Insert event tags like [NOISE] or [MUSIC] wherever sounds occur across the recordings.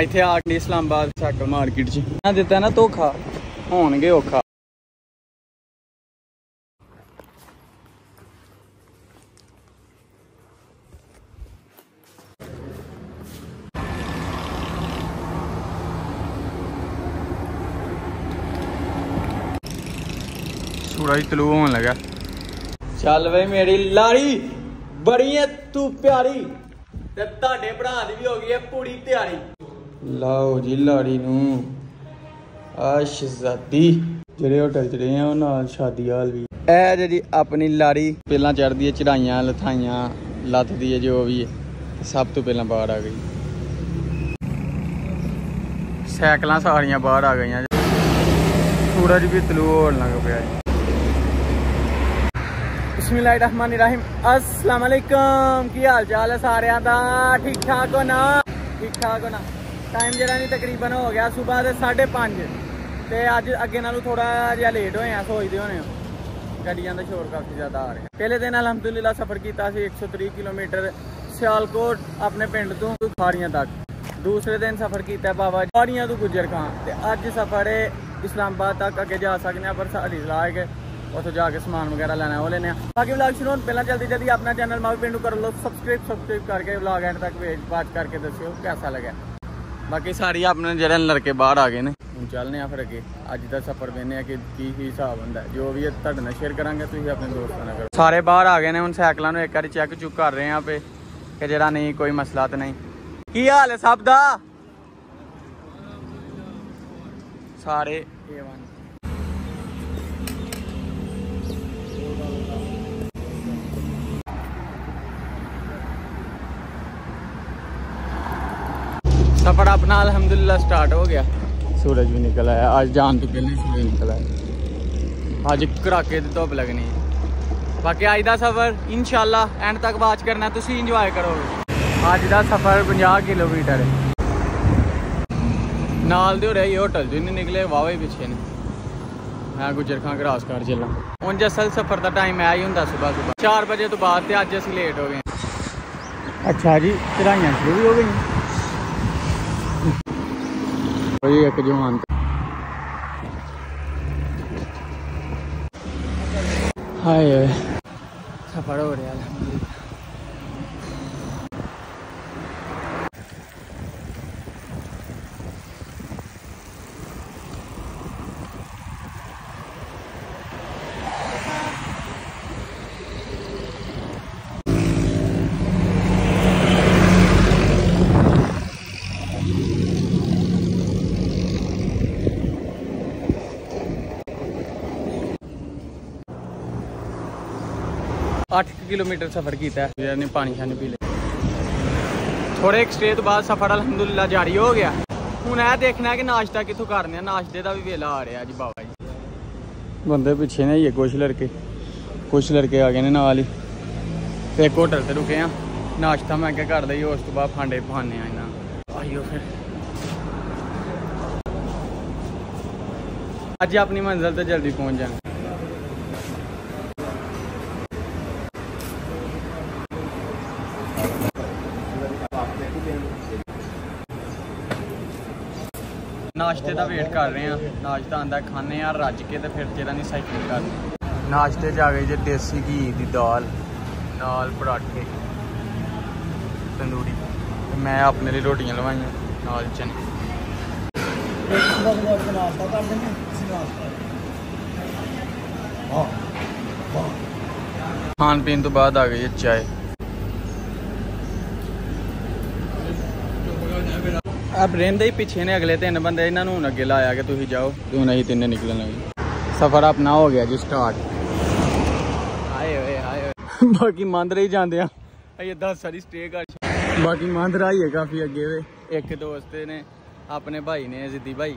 ਇੱਥੇ ਆ ਕੇ Islamabad cycle market 'ਚ। ਨਾ ਦਿੱਤਾ ਨਾ ਧੋਖਾ। ਹੋਣਗੇ ਔਖਾ। ਸੂਰਜ ਤਲੂ ਹੋਣ ਲੱਗਾ। ਚੱਲ ਵੇ ਮੇਰੀ ਲਾੜੀ, ਬੜੀ ਐ ਤੂੰ ਪਿਆਰੀ। ਤੇ ਤੁਹਾਡੇ ਭਰਾ ਦੀ ਵੀ ਹੋ ਗਈ ਐ ਪੂਰੀ ਤਿਆਰੀ। ਲਓ ਜੀ ਲਾੜੀ ਨੂੰ। ਆ ਸ਼ਹਜ਼ਾਦੀ ਜਿਹੜੇ ਹੋਟਲ ਚ ਆ, ਉਹ ਨਾਲ ਸ਼ਾਦੀ ਹਾਲ ਵੀ। ਐ ਜੇ ਆਪਣੀ ਲਾੜੀ ਪਹਿਲਾਂ ਚੜਦੀ ਐ ਚੜਾਈਆਂ ਲਥਾਈਆਂ ਲੱਥਦੀ ਐ ਜੋ ਵੀ ਸਭ ਤੋਂ ਪਹਿਲਾਂ ਬਾਹਰ ਆ ਗਈ। ਸਾਈਕਲਾਂ ਸਾਰੀਆਂ ਬਾਹਰ ਆ ਗਈਆਂ। ਸੂਰਜ ਵੀ ਤਲੂ ਹੋਣ ਲੱਗ ਪਿਆ ਜੀ। ਅਸਲਾਮ ਅਲੈਕਮ। ਕੀ ਹਾਲ ਚਾਲ ਹੈ ਸਾਰਿਆਂ ਦਾ? ਠੀਕ ਠਾਕ ਹੋ ਨਾ? ਠੀਕ ਠਾਕ ਹੋ ਨਾ? ਟਾਈਮ ਜਿਹੜਾ ਨਹੀਂ ਤਕਰੀਬਨ ਹੋ ਗਿਆ, ਸਵੇਰ ਦੇ 5:30 ਤੇ ਅੱਜ ਅੱਗੇ ਨਾਲੋਂ ਥੋੜਾ ਜਿਹਾ ਲੇਟ ਹੋਏ ਆ, ਸੋਚਦੇ ਹੋਣੇ ਹੋ ਗੱਡੀਆਂ ਦਾ ਸ਼ੋਰ ਕਾਫੀ ਜ਼ਿਆਦਾ ਆ ਰਿਹਾ। ਪਹਿਲੇ ਦਿਨ ਅਲਹਮਦੁਲਿਲਾ ਸਫ਼ਰ ਕੀਤਾ ਸੀ 130 ਕਿਲੋਮੀਟਰ ਸਿਆਲਕੋਟ ਆਪਣੇ ਪਿੰਡ ਤੋਂ ਖਾਰੀਆਂ ਤੱਕ। ਦੂਸਰੇ ਦਿਨ ਸਫ਼ਰ ਕੀਤਾ ਬਾਬਾ ਖਾਰੀਆਂ ਤੋਂ ਗੁਜਰ ਖਾਂ। ਤੇ ਅੱਜ ਸਫ਼ਰ ਹੈ ਇਸਲਾਮਾਬਾਦ ਤੱਕ ਅੱਗੇ ਜਾ ਸਕਦੇ ਆ, ਪਰ ਸਾਡੀ ਸਲਾਹ ਹੈ ਕਿ ਉੱਥੇ ਜਾ ਕੇ ਸਮਾਨ ਵਗੈਰਾ ਲੈਣਾ ਉਹ ਲੈਣੇ ਆ। ਬਾਕੀ ਵਲੌਗ ਸ਼ੁਰੂ ਹੋਣ ਪਹਿਲਾਂ ਜਲਦੀ ਜਲਦੀ ਆਪਣਾ ਚੈਨਲ ਮਾਵੀ ਪਿੰਡੂ ਕਰ ਲਓ ਸਬਸਕ੍ਰਾਈਬ ਸਬਸਕ੍ਰਾਈਬ ਕਰਕੇ ਵਲੌਗ ਐਂਡ ਤੱਕ ਵੇਟ ਵਾਚ ਕਰਕੇ ਦੱਸਿਓ ਕਿਹਦਾ ਲੱਗਿਆ। ਬਾਕੀ ਸਾਰੀ ਆਪਣੇ ਜਿਹੜੇ ਲੜਕੇ ਬਾਹਰ ਆ ਗਏ ਨੇ। ਹੁਣ ਚੱਲਨੇ ਆ ਫਿਰ ਅੱਗੇ। ਅੱਜ ਦਾ ਸਫ਼ਰ ਵੇਨੇ ਆ ਕਿ ਕੀ ਕੀ ਹਿਸਾਬ ਹੁੰਦਾ। ਜੋ ਵੀ ਤੁਹਾਡੇ ਨਾਲ ਸ਼ੇਅਰ ਕਰਾਂਗੇ ਤੁਸੀਂ ਆਪਣੇ ਦੋਸਤਾਂ ਨਾਲ ਕਰੋ। ਸਾਰੇ ਬਾਹਰ ਆ ਗਏ ਨੇ ਹੁਣ ਸਾਈਕਲਾਂ ਨੂੰ ਇੱਕ ਵਾਰੀ ਚੈੱਕ ਚੁੱਕ ਕਰ ਰਹੇ ਆ ਪੇ ਕਿ ਜਿਹੜਾ ਨਹੀਂ ਕੋਈ ਮਸਲਾ ਤਾਂ ਨਹੀਂ। ਕੀ ਹਾਲ ਹੈ ਸਭ ਦਾ? ਸਾਰੇ A1 तो सफ़र अपना अल्हम्दुलिल्लाह स्टार्ट हो गया। सूरज भी निकला है आज जान तो पहले सूरज निकला है। आज कड़ाके की धुप लगनी है। बाकी अज का सफ़र इन शाला एंड तक वाच करना तुम इंजॉय करो। अज का सफ़र पाँह किलोमीटर है। नाल दे रही होटल जो नहीं निकले वाहवे पिछे ने। मैं गुजर खां ग्रास कार चला हूँ जसल सफ़र का टाइम है ही होंगे सुबह सुबह। चार बजे तो बाद अज अस लेट हो गए। अच्छा जी चढ़ाइया शुरू हो गई ਦੇਖੋ ਜੀ ਇੱਕ ਜਵਾਨ ਹਾਏ ਸਫਰ ਹੋ ਰਿਹਾ ਹੈ 8 ਕਿਲੋਮੀਟਰ ਸਫ਼ਰ ਕੀਤਾ ਜਿਹਨੇ ਪਾਣੀ ਖਾਣੇ ਪੀ ਲਿਆ। ਥੋੜੇ ਇੱਕ ਸਟੇ ਤੋਂ ਬਾਅਦ ਸਫ਼ਰ ਅਲਹਮਦੁਲਿਲਾ ਜਾਰੀ ਹੋ ਗਿਆ। ਹੁਣ ਇਹ ਦੇਖਣਾ ਕਿ ਨਾਸ਼ਤਾ ਕਿੱਥੋਂ ਕਰਨੇ ਆ ਨਾਸ਼ਤੇ ਦਾ ਵੀ ਵੇਲਾ ਆ ਰਿਹਾ ਜੀ ਬਾਬਾ ਜੀ। ਬੰਦੇ ਪਿੱਛੇ ਨੇ ਹੀ ਕੁਝ ਲੜਕੇ। ਕੁਛ ਲੜਕੇ ਆ ਗਏ ਨੇ ਨਾਲ ਹੀ। ਤੇ ਇੱਕ ਹੋਟਲ ਤੇ ਰੁਕੇ ਆ ਨਾਸ਼ਤਾ ਮੈਂ ਅੱਗੇ ਕਰ ਲਈ ਉਸ ਤੋਂ ਬਾਅਦ ਫਾਂਡੇ ਪਾਣੇ ਆ ਇਹਨਾਂ ਆਇਓ ਫਿਰ। ਅੱਜ ਆਪਣੀ ਮੰਜ਼ਲ ਤੇ ਜਲਦੀ ਪਹੁੰਚ ਜਾਣਾ। ਨਾਸ਼ਤੇ ਦਾ ਵੇਟ ਕਰ ਰਹੇ ਆ ਨਾਸ਼ਤਾ ਆਂਦਾ ਖਾਣੇ ਆ ਰੱਜ ਕੇ ਤੇ ਫਿਰ ਜਿਹੜਾ ਨਹੀਂ ਸਾਈਕਲ ਕਰਦੇ ਨਾਸ਼ਤੇ 'ਚ ਆ ਗਏ ਜੇ ਦੇਸੀ ਘੀ ਦੀ ਦਾਲ ਨਾਲ ਪਰਾਠੇ, ਤੰਦੂਰੀ। ਮੈਂ ਆਪਣੇ ਲਈ ਰੋਟੀਆਂ ਲਵਾਈਆਂ, ਨਾਲ ਚਨੇ। ਖਾਣ ਪੀਣ ਤੋਂ ਬਾਅਦ ਆ ਗਈ ਹੈ ਚਾय ਆ ਰਹਿੰਦੇ ਹੀ ਪਿੱਛੇ ਨੇ ਅਗਲੇ ਤਿੰਨ ਬੰਦੇ ਇਹਨਾਂ ਨੂੰ ਹੁਣ ਅੱਗੇ ਲਾਇਆ ਕਿ ਤੁਸੀਂ ਜਾਓ ਤੇ ਅਸੀਂ ਤਿੰਨੇ ਨਿਕਲਣ ਲੱਗੇ। ਸਫ਼ਰ ਆਪਣਾ ਹੋ ਗਿਆ ਜੀ ਸਟਾਰਟ ਆਏ ਓਏ ਆਏ ਓਏ। ਬਾਕੀ ਮੰਦਰ ਹੀ ਜਾਂਦੇ ਆ। ਅਜੇ 10 ਸਾਰੀ ਸਟੇ ਕਰ ਬਾਕੀ ਮੰਦਰ ਆਈਏ ਕਾਫੀ ਅੱਗੇ ਵੇ। ਇੱਕ ਦੋਸਤ ਨੇ ਆਪਣੇ ਭਾਈ ਨੇ ਜ਼ਿੱਦੀ ਭਾਈ।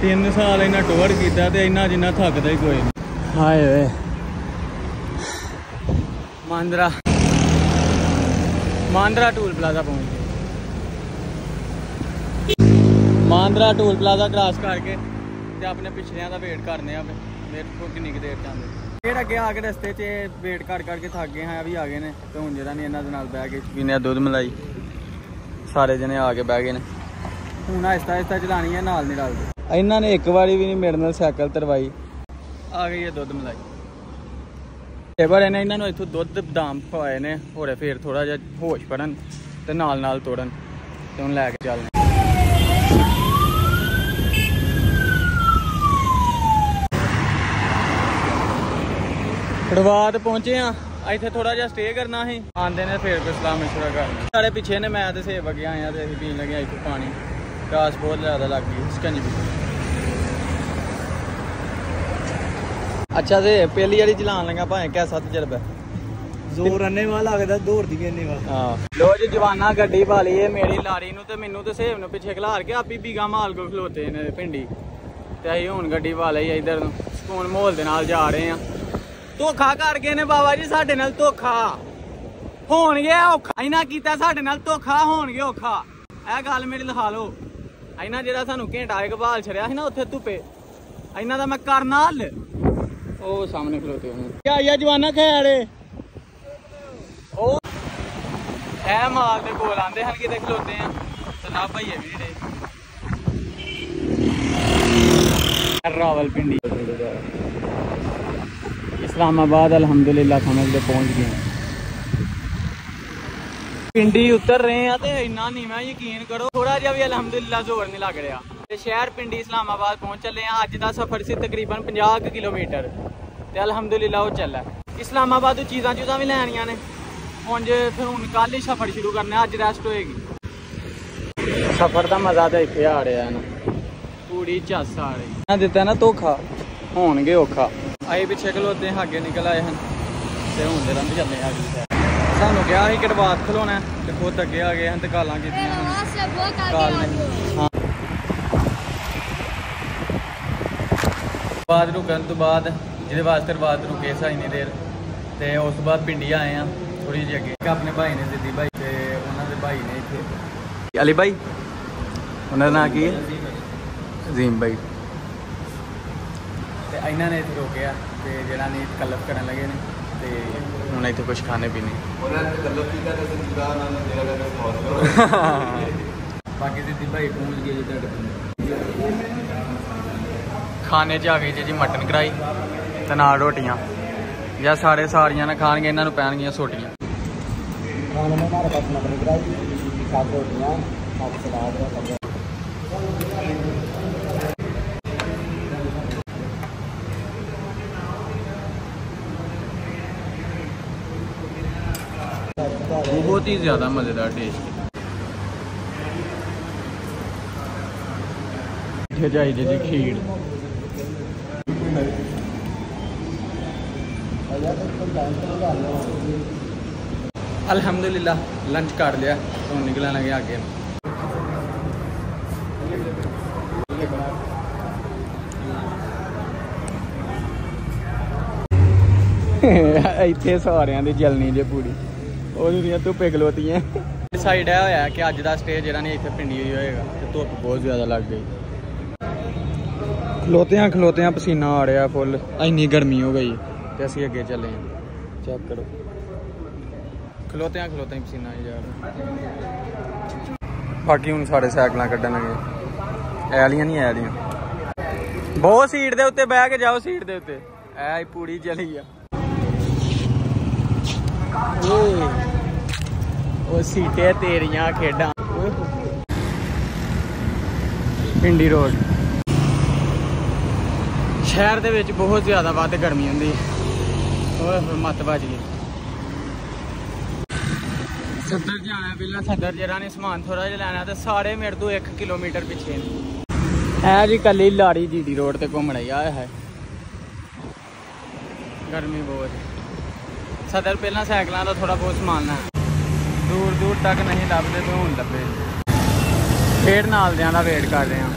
ਤਿੰਨ ਸਾਲ ਇਹਨਾਂ ਟੂਰ ਕੀਤਾ ਤੇ ਇੰਨਾ ਜਿੰਨਾ ਥੱਕਦਾ ਹੀ ਕੋਈ ਨਹੀਂ। ਹਾਏ ਓਏ। ਮਾਂਦਰਾ। ਮਾਂਦਰਾ ਟੂਲ ਪਲਾਜ਼ਾ ਪਹੁੰਚ ਗਏ ਮਾਂਦਰਾ ਟੂਲ ਪਲਾਜ਼ਾ ਕ੍ਰਾਸ ਕਰਕੇ ਤੇ ਆਪਣੇ ਪਿਛਲਿਆਂ ਦਾ ਵੇਟ ਕਰਨੇ ਆ ਫਿਰ। ਮੇਰੇ ਕੋਲ ਕਿੰਨੀ ਕੁ ਦੇਰ ਜਾਂਦੇ। ਫਿਰ ਅੱਗੇ ਆ ਕੇ ਰਸਤੇ 'ਚ ਵੇਟ ਕਰ ਕਰਕੇ ਥੱਕ ਗਏ ਹਾਂ ਵੀ ਆ ਗਏ ਨੇ ਤੇ ਹੁਣ ਜਿਹੜਾ ਨਹੀਂ ਇਹਨਾਂ ਦੇ ਨਾਲ ਬਹਿ ਕੇ ਪੀਨੇ ਦੁੱਧ ਮਲਾਈ, ਸਾਰੇ ਜਣੇ ਆ ਕੇ ਬਹਿ ਗਏ ਨੇ। ਹੁਣ ਆਹਿਸਤਾ ਆਹਿਸਤਾ ਚਲਾਣੀ ਹੈ ਨਾਲ ਨਹੀਂ ਰਲਦੇ। ਇਹਨਾਂ ਨੇ ਇੱਕ ਵਾਰੀ ਵੀ ਨਹੀਂ ਮੇਰੇ ਨਾਲ ਸਾਈਕਲ ਤਰਵਾਈ। ਆ ਗਈ ਹੈ ਦੁੱਧ ਮਲਾਈ। ਤੇ ਪਰ ਇਹਨੇ ਇਹਨਾਂ ਨੂੰ ਇੱਥੋਂ ਦੁੱਧ, ਬਦਾਮ ਖਵਾਏ ਨੇ, ਹੋਰੇ ਫੇਰ ਥੋੜਾ ਜਿਹਾ ਹੋਸ਼ ਪੜਨ ਤੇ ਨਾਲ ਨਾਲ ਤੋੜਨ ਤੇ ਹੁਣ ਲੈ ਕੇ ਚੱਲਨੇ ਖੜਵਾਤ ਪਹੁੰਚੇ ਆ। ਇੱਥੇ ਥੋੜਾ ਜਿਹਾ ਸਟੇ ਕਰਨਾ ਸੀ। ਆਂਦੇ ਨੇ ਫੇਰ ਕੋਈ ਸਲਾਮ ਮਸ਼ਵਰਾ ਕਰਨਾ ਸਾਡੇ ਪਿੱਛੇ ਨੇ, ਮੈਂ ਤੇ ਸੇਵਕ ਆਏ ਆ ਤੇ ਅਸੀਂ ਪੀਣ ਲੱਗੇ ਆ ਇੱਥੇ ਪਾਣੀ। ਕਾਸ ਬਹੁਤ ਜ਼ਿਆਦਾ ਲੱਗ ਗਈ ਸਕੰਜ ਵੀ। ਅੱਛਾ ਤੇ ਪਹਿਲੀ ਵਾਰੀ ਚਲਾਉਣ ਲੱਗਾ ਭਾਵੇਂ ਕਿਆ ਤਜਰਬਾ ਜ਼ੋਰ ਅੰਨੇ ਵਾ ਲੱਗਦਾ ਦੌੜਦੀ ਵੀ ਅੰਨੇ ਵਾ ਹਾਂ। ਲੋ ਜੀ ਜਵਾਨਾ ਗੱਡੀ ਪਾ ਲਈ ਏ ਮੇਰੀ ਲਾੜੀ ਨੂੰ ਤੇ ਮੈਨੂੰ ਤੇ ਸੇਵ ਨੂੰ ਪਿੱਛੇ ਖਿਲਾਰ ਕੇ ਆਪੀ ਬੀਗਾ ਮਾਲ ਕੋ ਖਲੋਤੇ ਨੇ ਪਿੰਡੀ ਤੇ ਅਸੀਂ ਹੁਣ ਗੱਡੀ ਪਾ ਲਈ ਇਧਰ ਨੂੰ। ਸਕੂਨ ਮਾਹੌਲ ਦੇ ਨਾਲ ਜਾ ਰਹੇ ਆ। ਧੋਖਾ ਕਰ ਗਏ ਨੇ ਬਾਬਾ ਜੀ ਸਾਡੇ ਨਾਲ ਧੋਖਾ। ਹੋਣਗੇ ਔਖਾ। ਇਹਨਾਂ ਕੀਤਾ ਸਾਡੇ ਨਾਲ ਧੋਖਾ ਹੋਣਗੇ ਔਖਾ। ਇਹ ਗੱਲ ਮੇਰੀ ਲਿਖਾ ਲਓ। ਇਹਨਾਂ ਜਿਹੜਾ ਸਾਨੂੰ ਘੰਟਾ ਇੱਕ ਬਾਲ ਛੜਿਆ ਸੀ ਨਾ ਉੱਥੇ ਧੁੱਪੇ ਇਹਨਾਂ ਦਾ ਮੈਂ ਕਰਨਾ ਹੱਲ ਉਹ ਸਾਹਮਣੇ ਖਲੋਤੇ ਹੋਣੇ। ਕਿਆ ਯਾ ਜਵਾਨਾ ਖਿਆੜੇ ਉਹ ਇਹ ਮਾਲ ਦੇ ਕੋਲ ਆਂਦੇ ਹਨ ਕਿਤੇ ਖਲੋਤੇ ਆ। ਤੇ ਨਾ ਭਈਏ ਵੀ ਡੇ ਰਾਵਲਪਿੰਡੀ। ਇਸਲਾਮਾਬਾਦ ਅਲਹਮਦੁਲਿਲਾ ਸਮਝ ਦੇ ਪਹੁੰਚ ਗਏ। ਪਿੰਡੀ ਉਤਰ ਰਹੇ ਆ ਤੇ ਇੰਨਾ ਨਹੀਂ ਮੈਂ ਯਕੀਨ ਕਰੋ ਥੋੜਾ ਜਿਹਾ ਵੀ ਅਲਹਮਦੁਲਿਲਾ ਜ਼ੋਰ ਨਹੀਂ ਲੱਗ ਰਿਹਾ। ਤੇ ਸ਼ਹਿਰ ਪਿੰਡੀ ਇਸਲਾਮਾਬਾਦ ਪਹੁੰਚ ਚੱਲੇ ਆ ਅੱਜ ਦਾ ਸਫ਼ਰ ਸੀ ਤਕਰੀਬਨ 50 ਕਿਲੋਮੀਟਰ ਤੇ ਅਲਹਮਦੁਲਿਲਾ ਉਹ ਚੱਲਾ ਇਸਲਾਮਾਬਾਦ ਤੋਂ ਚੀਜ਼ਾਂ ਚੂਜ਼ਾਂ ਵੀ ਲੈਣੀਆਂ ਨੇ। ਹੁਣ ਜੇ ਫਿਰ ਹੁਣ ਕੱਲ ਹੀ ਸਫ਼ਰ ਸ਼ੁਰੂ ਕਰਨਾ ਅੱਜ ਰੈਸਟ ਹੋਏਗੀ। ਸਫ਼ਰ ਦਾ ਮਜ਼ਾ ਤਾਂ ਇੱਥੇ ਆ ਰਿਹਾ ਨਾ। ਪੂਰੀ ਝੱਸ ਆ ਰਹੀ। ਨਾ ਦਿੱਤਾ ਨਾ ਧੋਖਾ। ਹੋਣਗੇ ਔਖਾ। ਆਏ ਪਿੱਛੇ ਖਲੋਤੇ ਅੱਗੇ ਨਿਕਲ ਆਏ ਹਨ। ਤੇ ਹੁਣ ਦੇ ਰੰਭ ਚੱਲੇ ਆ ਗਏ ਸਾਨੂੰ ਕਿਹਾ ਸੀ ਕਟਵਾਤ ਖਲੋਣਾ ਤੇ ਖੁਦ ਅੱਗੇ ਆ ਗਏ ਹਨ ਤੇ ਕਾਲਾਂ ਕੀਤੀਆਂ ਹਨ। ਕਾਲ ਨਹੀਂ। ਬਾਅਦ ਰੁਕਣ ਤੋਂ ਬਾਅਦ ਜਿਹਦੇ ਵਾਸਤੇ ਬਾਅਦ ਰੁਕੇ ਸਾਈ ਨਹੀਂ ਦੇਰ ਤੇ ਉਸ ਤੋਂ ਬਾਅਦ ਪਿੰਡੀ ਆਏ ਆ ਥੋੜੀ ਜਿਹੀ ਅੱਗੇ। ਆਪਣੇ ਭਾਈ ਨੇ ਸਿੱਧੀ ਭਾਈ ਤੇ ਉਹਨਾਂ ਦੇ ਭਾਈ ਨੇ ਇੱਥੇ। ਅਲੀ ਭਾਈ? ਉਹਨਾਂ ਦਾ ਨਾਂ ਕੀ ਹੈ? ਅਜ਼ੀਮ ਭਾਈ। ਤੇ ਇਹਨਾਂ ਨੇ ਇੱਥੇ ਰੋਕਿਆ ਤੇ ਜਿਹੜਾ ਨੇ ਕਲਪ ਕਰਨ ਲੱਗੇ ਨੇ ਤੇ ਹੁਣ ਇੱਥੇ ਕੁਝ ਖਾਣੇ ਪੀਣੇ। [LAUGHS] ਬਾਕੀ ਸਿੱਧੀ ਭਾਈ ਪਹੁੰਚ ਗਏ ਜੀ ਤੁਹਾਡੇ ਕੋਲ। ਖਾਣੇ 'ਚ ਆ ਗਈ ਜੀ ਜੀ ਮਟਨ ਕਰਾਈ ਤੇ ਨਾਲ ਰੋਟੀਆਂ। ਜਾਂ ਸਾਰੇ ਸਾਰੀਆਂ ਨਾ ਖਾਣਗੇ, ਇਹਨਾਂ ਨੂੰ ਪੈਣਗੀਆਂ ਸੋਟੀਆਂ। ਬਹੁਤ ਹੀ ਜ਼ਿਆਦਾ ਮਜ਼ੇਦਾਰ ਟੇਸਟ ਇੱਥੇ ਜਾਈ ਜੀ ਖੀਰ। ਅਲਹਮਦੁਲਿਲਾ ਲੰਚ ਕਰ ਲਿਆ ਹੁਣ ਨਿਕਲਣ ਲੱਗੇ ਅੱਗੇ ਇੱਥੇ ਸਾਰਿਆਂ ਦੀ ਜਲਨੀ ਜੇ ਪੂਰੀ ਉਹ ਦੁਨੀਆ ਧੁੱਪੇ ਖਲੋਤੀਆਂ ਸਾਈਡ ਇਹ ਹੋਇਆ ਕਿ ਅੱਜ ਦਾ ਸਟੇ ਜਿਹੜਾ ਨਹੀਂ ਇੱਥੇ ਪਿੰਡੀ ਹੋਈ ਹੋਏਗਾ ਤੇ ਧੁੱਪ ਬਹੁਤ ਜ਼ਿਆਦਾ ਲੱਗ ਗਈ ਖਲੋਤਿਆਂ ਖਲੋਤਿਆਂ ਪਸੀਨਾ ਆ ਰਿਹਾ ਫੁੱਲ ਇੰਨੀ ਗਰਮੀ ਹੋ ਗਈ ਤੇ ਅਸੀਂ ਅੱਗੇ ਚੱਲੇ ਹਾਂ ਚੈੱਕ ਕਰੋ ਖਲੋਤਿਆਂ ਖਲੋਤਿਆਂ ਹੀ ਪਸੀਨਾ ਰਿਹਾ ਬਾਕੀ ਹੁਣ ਸਾਡੇ ਸਾਈਕਲਾਂ ਕੱਢਣ ਲੱਗੇ। ਐਲੀਆਂ ਨਹੀਂ ਐਲੀਆਂ। ਬਹੁਤ ਸੀਟ ਦੇ ਉੱਤੇ ਬਹਿ ਕੇ ਜਾਓ ਸੀਟ ਦੇ ਉੱਤੇ। ਐ ਹੀ ਪੂਰੀ ਚਲੀ ਆ। ਓਏ। ਉਹ ਸੀਟੇ ਤੇਰੀਆਂ ਖੇਡਾਂ। ਪਿੰਡੀ ਰੋਡ। ਸ਼ਹਿਰ ਦੇ ਵਿੱਚ ਬਹੁਤ ਜ਼ਿਆਦਾ ਵੱਧ ਗਰਮੀ ਹੁੰਦੀ। ਹੈ ਓਏ ਹੋਏ ਮੱਤ ਵੱਜ ਗਈ। ਸੱਦਰ ਜਾਣਾ ਪਹਿਲਾਂ ਸੱਦਰ ਜਰਾ ਨੇ ਸਮਾਨ ਥੋੜਾ ਜਿਹਾ ਲੈਣਾ ਤੇ ਸਾਰੇ ਮੇਰੇ ਤੋਂ 1 ਕਿਲੋਮੀਟਰ ਪਿੱਛੇ ਨੇ। ਐ ਜੀ ਕੱਲੀ ਲਾੜੀ ਜੀਡੀ ਰੋਡ ਤੇ ਘੁੰਮਣਾ ਹੀ ਹੈ ਗਰਮੀ ਬਹੁਤ ਸਦਰ ਪਹਿਲਾਂ ਸਾਈਕਲਾਂ ਦਾ ਥੋੜਾ ਬਹੁਤ ਸਮਾਨ ਲੈਣਾ ਦੂਰ ਦੂਰ ਤੱਕ ਨਹੀਂ ਲੱਭਦੇ, ਤੇ ਹੁਣ ਲੱਭੇ। ਫੇਰ ਨਾਲ ਦਿਆਂ ਦਾ ਵੇਟ ਕਰ ਰਹੇ ਹਾਂ।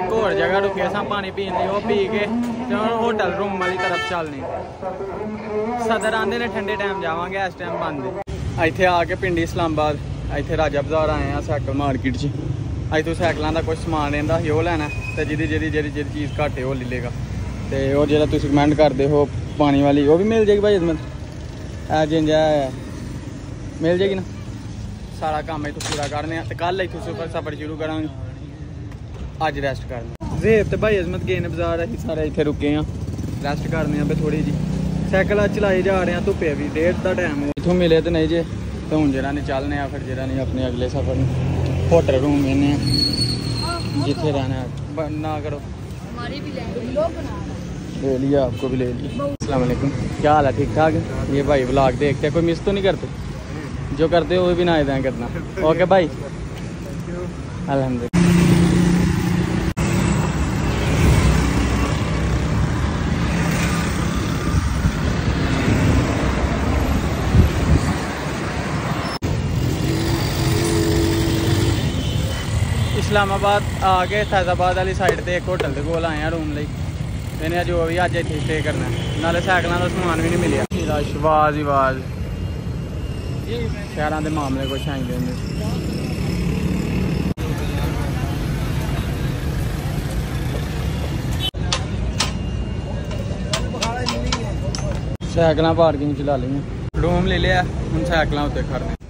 ਇੱਕ ਹੋਰ ਜਗ੍ਹਾ ਰੁਕੇ ਸਾਂ ਪਾਣੀ ਪੀਣ ਲਈ ਉਹ ਪੀ ਕੇ ਤੇ ਹੁਣ ਹੋਟਲ ਰੂਮ ਵਾਲੀ ਤਰਫ ਚੱਲਨੇ ਸਦਰ ਆਂਦੇ ਨੇ, ਠੰਡੇ ਟਾਈਮ ਜਾਵਾਂਗੇ, ਇਸ ਟਾਈਮ ਬੰਦ ਇੱਥੇ ਆ ਕੇ ਪਿੰਡੀ ਇਸਲਾਮਾਬਾਦ, ਇੱਥੇ ਰਾਜਾ ਬਾਜ਼ਾਰ ਆਏ ਆ ਸਾਈਕਲ ਮਾਰਕੀਟ 'ਚ। ਅੱਜ ਤੋਂ ਸਾਈਕਲਾਂ ਦਾ ਕੁਝ ਸਮਾਨ ਰਹਿੰਦਾ ਸੀ, ਉਹ ਲੈਣਾ, ਤੇ ਜਿਹਦੀ ਜਿਹਦੀ ਜਿਹੜੀ ਜਿਹੜੀ ਚੀਜ਼ ਘੱਟ ਉਹ ਲੈ ਲੇਗਾ ਤੇ ਉਹ ਜਿਹੜਾ ਤੁਸੀਂ ਕਮੈਂਟ ਕਰਦੇ ਹੋ, ਪਾਣੀ ਵਾਲੀ, ਉਹ ਵੀ ਮਿਲ ਜਾਏਗੀ ਭਾਈ ਅਜਮਤ ਆ ਜਿੰਜਾ ਮਿਲ ਜਾਏਗੀ ਨਾ? ਸਾਰਾ ਕੰਮ ਇੱਥੋਂ ਪੂਰਾ ਕਰਨੇ ਆ, ਤੇ ਕੱਲ ਇੱਥੋਂ ਸੁਪਰ ਸਫਰ ਸ਼ੁਰੂ ਕਰਾਂਗੇ। ਅੱਜ ਰੈਸਟ ਕਰਨੀ। ਜ਼ੇਬ ਤੇ ਭਾਈ ਅਜ਼ਮਤ ਗਏ ਨੇ ਬਾਜ਼ਾਰ ਅਸੀਂ ਸਾਰੇ ਇੱਥੇ ਰੁਕੇ ਆ ਰੈਸਟ ਕਰਨੇ ਆ ਬੇ ਥੋੜੀ ਜੀ ਸਾਈਕਲ ਆ ਚਲਾਏ ਜਾ ਰਹੇ ਆ ਧੁੱਪੇ ਵੀ ਡੇਢ ਦਾ ਟਾਈਮ ਹੋ ਇੱਥੋਂ ਮਿਲੇ ਤੇ ਨਹੀਂ ਜੇ ਤੇ ਹੁਣ ਜਿਹੜਾ ਨੇ ਚੱਲਨੇ ਆ ਫਿਰ ਜਿਹੜਾ ਨਹੀਂ ਆਪਣੇ ਅਗਲੇ ਸਫਰ ਨੂੰ ਹੋਟਲ ਰੂਮ ਇਹਨੇ ਜਿੱਥੇ रहना है ब- ना करो हमारी भी लैंग्वेज ले लिया आपको भी ले लिया अस्सलाम वालेकुम क्या हाल है ठीक ठाक ये भाई ब्लॉग देखते हैं कोई मिस तो नहीं करते जो करते हो वो भी ना इधर करना ओके भाई अल्हम्दुलिल्लाह ਇਸਲਾਮਾਬਾਦ ਆ ਕੇ ਫੈਜ਼ਾਬਾਦ ਵਾਲੀ ਸਾਈਡ ਤੇ ਇੱਕ ਹੋਟਲ ਦੇ ਕੋਲ ਆਏ ਆ ਰੂਮ ਲਈ। ਇਹਨੇ ਜੋ ਵੀ ਅੱਜ ਇੱਥੇ ਸਟੇ ਕਰਨਾ ਨਾਲੇ ਸਾਈਕਲਾਂ ਦਾ ਸਮਾਨ ਵੀ ਨਹੀਂ ਮਿਲਿਆ। ਰਸ਼ ਵਾਜ਼ ਹੀ ਵਾਜ਼। ਸ਼ਹਿਰਾਂ ਦੇ ਮਾਮਲੇ ਕੁਛ ਆਉਂਦੇ ਨੇ ਸਾਈਕਲਾਂ ਪਾਰਕਿੰਗ ਚ ਲਾ ਲਈਆਂ। ਰੂਮ ਲੈ ਲਿਆ, ਹੁਣ ਸਾਈਕਲਾਂ ਉੱਤੇ ਖੜਨੇ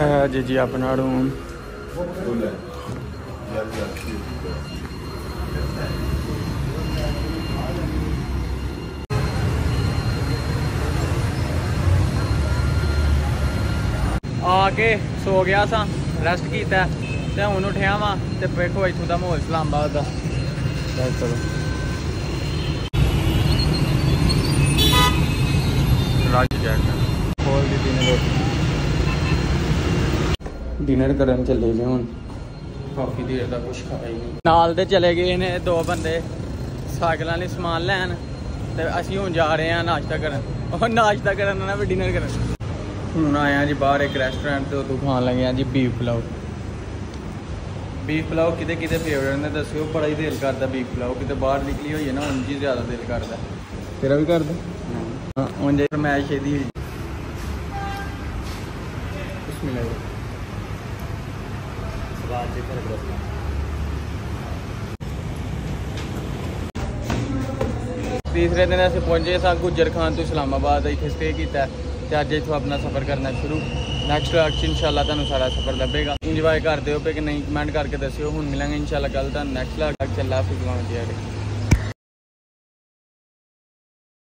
ਹੈ ਜੀ ਜੀ ਆਪਣਾ ਰੂਮ ਆ ਕੇ ਸੋ ਗਿਆ ਸਾਂ ਰੈਸਟ ਕੀਤਾ ਤੇ ਹੁਣ ਉੱਠਿਆ ਵਾਂ ਤੇ ਵੇਖੋ ਇੱਥੋਂ ਦਾ ਮਾਹੌਲ ਇਸਲਾਮਾਬਾਦ ਦਾ ਚੱਲ ਚਲੋ ਰਾਜ ਜੈਕ ਹੋਰ ਵੀ ਦਿਨ ਰੋਟੀ ਡਿਨਰ ਕਰਨ ਚੱਲੇ ਜੇ ਹੁਣ। ਕਾਫੀ ਦੇਰ ਦਾ ਕੁਛ ਖਾਇਆ ਹੀ ਨਹੀਂ। ਨਾਲ ਦੇ ਚਲੇ ਗਏ ਨੇ ਦੋ ਬੰਦੇ ਸਾਈਕਲਾਂ ਲਈ ਸਮਾਨ ਲੈਣ ਤੇ ਅਸੀਂ ਹੁਣ ਜਾ ਰਹੇ ਹਾਂ ਨਾਸ਼ਤਾ ਕਰਨ। ਉਹ ਨਾਸ਼ਤਾ ਕਰਨ ਨਾ ਵੀ ਡਿਨਰ ਕਰਨ। ਹੁਣ ਆਇਆ ਜੀ ਬਾਹਰ ਇੱਕ ਰੈਸਟੋਰੈਂਟ ਤੇ ਉਦੋਂ ਖਾਣ ਲੱਗੇ ਆ ਜੀ ਬੀਫ ਪਲਾਓ ਬੀਫ ਪਲਾਓ ਕਿਤੇ ਕਿਤੇ ਫੇਵਰਟ ਨੇ ਦੱਸਿਓ ਬੜਾ ਹੀ ਦਿਲ ਕਰਦਾ ਬੀਫ ਪਲਾਓ ਕਿਤੇ ਬਾਹਰ ਨਿਕਲੀ ਹੋਈ ਹੈ ਨਾ ਉਂਝ ਹੀ ਜ਼ਿਆਦਾ ਦਿਲ ਕਰਦਾ। ਤੇਰਾ ਵੀ ਕਰਦਾ ਹਾਂ। ਉਂਝ ਫਰਮਾਇਸ਼ ਇਹਦੀ ਹੋਈ। ਬਿਸਮਿਲ੍ਲਾਹ ਸਵਾਦ ਦੇ ਕਰ ਬਸ ਤੀਸਰੇ ਦਿਨ ਅਸੀਂ ਪਹੁੰਚੇ ਸਾਂ ਗੁੱਜਰ ਖਾਨ ਤੋਂ ਇਸਲਾਮਾਬਾਦ, ਇੱਥੇ ਸਟੇ ਕੀਤਾ ਤੇ ਅੱਜ ਇੱਥੋਂ ਆਪਣਾ ਸਫ਼ਰ ਕਰਨਾ ਸ਼ੁਰੂ। ਨੈਕਸਟ ਵਕਤ ਇਨਸ਼ਾਅੱਲਾ ਤੁਹਾਨੂੰ ਸਾਰਾ ਸਫ਼ਰ ਲੱਭੇਗਾ। ਇੰਜੋਏ ਕਰਦੇ ਹੋ ਪਏ ਕਿ ਨਹੀਂ ਕਮੈਂਟ ਕਰਕੇ ਦੱਸਿਓ। ਹੁਣ ਮਿਲਾਂਗੇ ਇਨਸ਼ਾਅੱਲਾ ਕੱਲ ਤਾਂ ਨੈਕਸਟ ਵਕਤ ਚੱਲਾ ਫਿਕਰਾਂ ਦੀ।